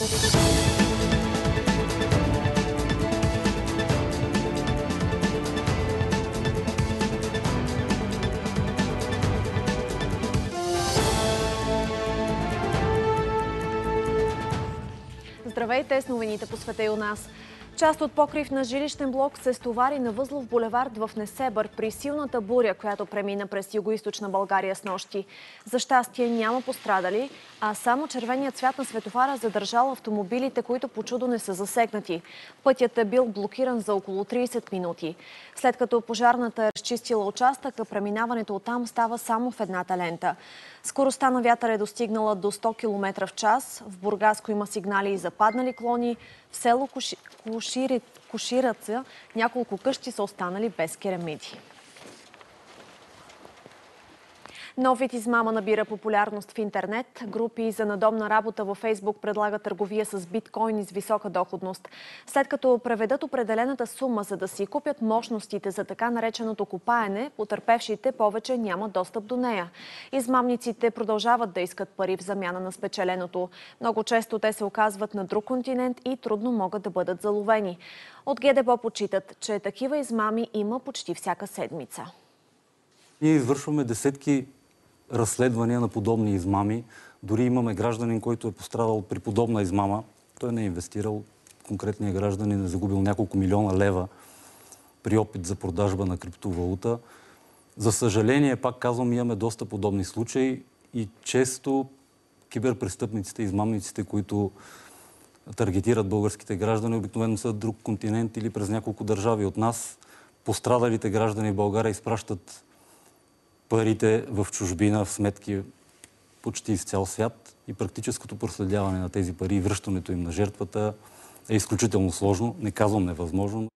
Здравейте с новините по света и у нас. Част от покрив на жилищен блок се стовари на Възлов булевард в Несебър при силната буря, която премина през югоизточна България с нощи. За щастие няма пострадали, а само червеният цвят на светофара задържал автомобилите, които по чудо не са засегнати. Пътят е бил блокиран за около 30 минути. След като пожарната е разчистила участъка, преминаването оттам става само в едната лента. Скоростта на вятър е достигнала до 100 км в час. В Бургаско има сигнали и за паднали клони. В село Кошираца няколко къщи са останали без керамиди. Нов измама набира популярност в интернет. Групи за надомна работа във Фейсбук предлагат търговия с биткоини с висока доходност. След като преведат определената сума, за да си купят мощностите за така нареченото копаене, потърпевшите повече нямат достъп до нея. Измамниците продължават да искат пари в замяна на спечеленото. Много често те се оказват на друг континент и трудно могат да бъдат заловени. От ГДБО почитат, че такива измами има почти всяка седмица. Ние извършваме десетки разследвания на подобни измами. Дори имаме гражданин, който е пострадал при подобна измама. Той не е инвестирал. Конкретният гражданин е загубил няколко милиона лева при опит за продажба на криптовалута. За съжаление, пак казвам, имаме доста подобни случаи и често киберпрестъпниците, измамниците, които таргетират българските граждани, обикновено са друг континент или през няколко държави от нас. Пострадалите граждани в България изпращат парите в чужбина, в сметки почти в цял свят и практическото проследяване на тези пари и връщането им на жертвата е изключително сложно. Не казвам невъзможно.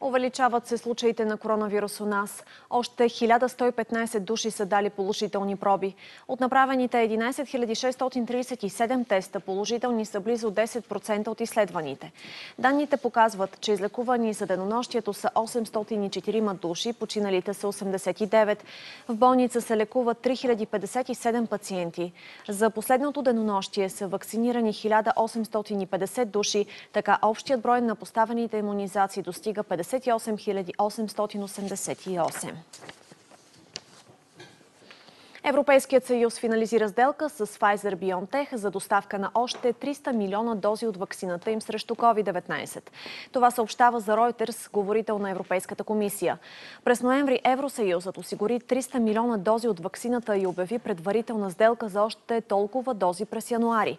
Увеличават се случаите на коронавирус у нас. Още 1115 души са дали положителни проби. От направените 11 637 теста положителни са близо 10% от изследваните. Данните показват, че излекувани за денонощието са 804 души, починалите са 89. В болница се лекуват 3057 пациенти. За последното денонощие са вакцинирани 1850 души, така общият брой на поставените иммунизации достига 50 58 888. Европейският съюз финализира сделка с Pfizer-BioNTech за доставка на още 300 милиона дози от вакцината им срещу COVID-19. Това съобщава за Reuters, говорител на Европейската комисия. През ноември Евросъюзът осигури 300 милиона дози от вакцината и обяви предварителна сделка за още толкова дози през януари.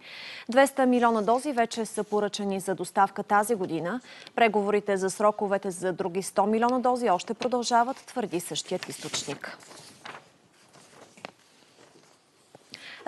200 милиона дози вече са поръчани за доставка тази година. Преговорите за сроковете за други 100 милиона дози още продължават, твърди същият източник.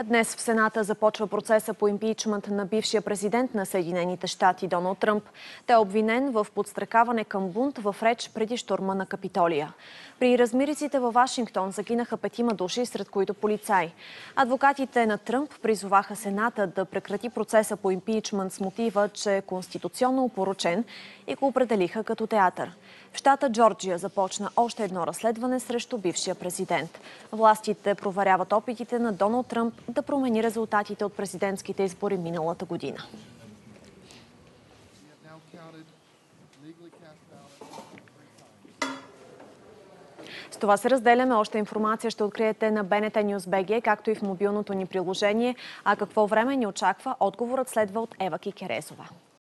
Днес в Сената започва процеса по импичмент на бившия президент на Съединените щати Доналд Тръмп. Той е обвинен в подстракаване към бунт в реч преди штурма на Капитолия. При размириците във Вашингтон загинаха петима души, сред които полицаи. Адвокатите на Тръмп призоваха Сената да прекрати процеса по импичмент с мотива, че е конституционно опоручен и го определиха като театър. В щата Джорджия започна още едно разследване срещу бившия президент. Властите проверяват опитите на Доналд Тръмп да промени резултатите от президентските избори миналата година. С това се разделяме. Още информация ще откриете на News BG, както и в мобилното ни приложение. А какво време ни очаква? Отговорът следва от Ева Кикерезова.